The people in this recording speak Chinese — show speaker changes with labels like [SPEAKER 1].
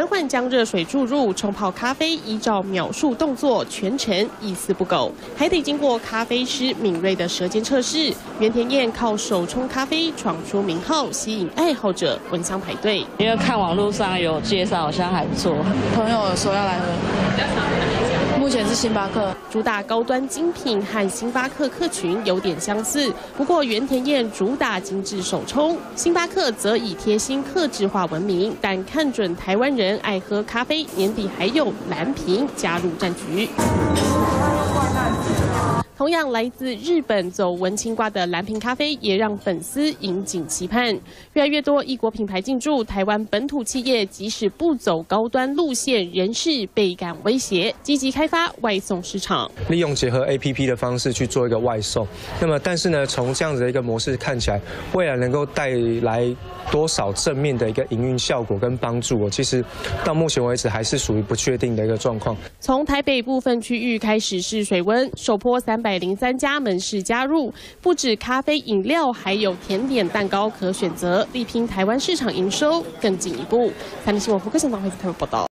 [SPEAKER 1] 缓缓将热水注入冲泡咖啡，依照秒数动作全程一丝不苟，还得经过咖啡师敏锐的舌尖测试。袁田燕靠手冲咖啡闯出名号，吸引爱好者闻香排队。
[SPEAKER 2] 因为看网络上有介绍，好像还不错。
[SPEAKER 3] 朋友说要来喝，目前是星巴克，
[SPEAKER 1] 主打高端精品，和星巴克客群有点相似。不过原田燕主打精致手冲，星巴克则以贴心客制化闻名。但看准台湾人爱喝咖啡，年底还有蓝瓶加入战局。同样来自日本走文青瓜的蓝瓶咖啡，也让粉丝引颈期盼。越来越多异国品牌进驻，台湾本土企业即使不走高端路线，仍是倍感威胁。积极开发外送市场，
[SPEAKER 4] 利用结合 APP 的方式去做一个外送。那么，但是呢，从这样子的一个模式看起来，未来能够带来多少正面的一个营运效果跟帮助？我其实到目前为止还是属于不确定的一个状况。
[SPEAKER 1] 从台北部分区域开始试水温，首波三百。零三家门市加入，不止咖啡饮料，还有甜点蛋糕可选择，力拼台湾市场营收更进一步。三立新闻福克现场会特别报道。